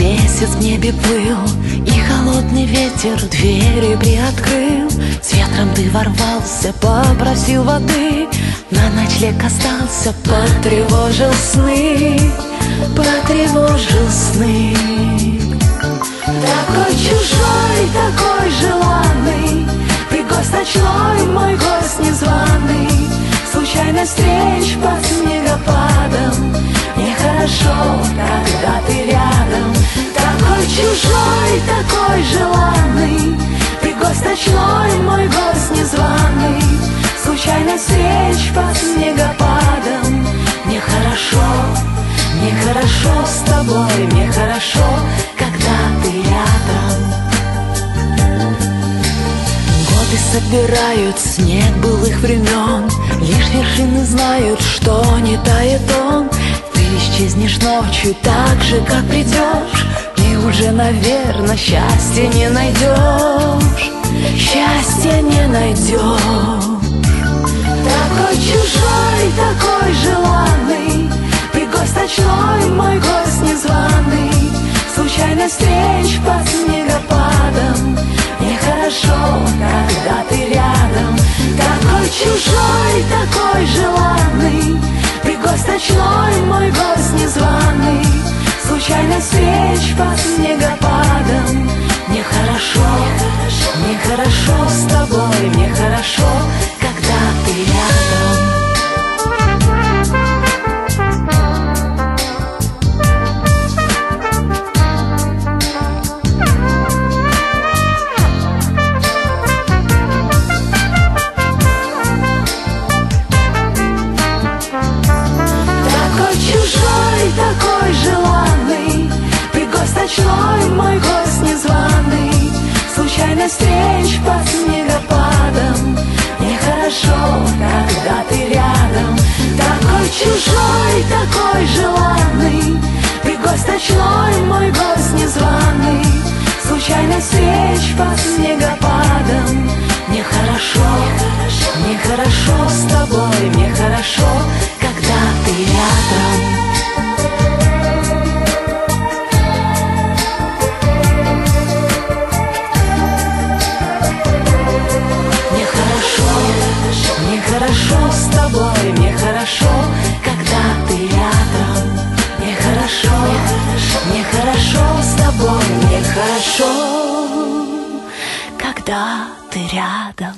Месяц в небе плыл, и холодный ветер двери приоткрыл. С ветром ты ворвался, попросил воды, на ночлег остался, потревожил сны, потревожил сны. Такой чужой, такой желанный, ты гость ночной, мой гость незваный, случайно встреч такой желанный Ты гость ночной, мой гость незваный. Случайно встреч под снегопадом Мне хорошо, мне хорошо с тобой Мне хорошо, когда ты рядом. Годы собирают снег былых времен Лишь вершины знают, что не тает он. Исчезнешь ночью так же, как придешь И уже, наверное, счастья не найдешь. Счастья не найдешь. Такой чужой, такой желанный. Ты гость ночной, мой гость незваный. Случайно встреч под снегопадом. Нехорошо, когда ты рядом. Такой чужой, такой желанный. Ты гость ночной, мой гость Случайно встреч под снегопадом. Мне хорошо, мне ночной, мой гость незваный Случайно встреч под снегопадом. Нехорошо, когда ты рядом. Такой чужой, такой желанный. Ты гость ночной, мой гость незваный. Случайно встреч под снегопадом. Нехорошо, нехорошо. с хорошо с тобой, мне хорошо, когда ты рядом. Мне хорошо, мне хорошо с тобой, мне хорошо, когда ты рядом.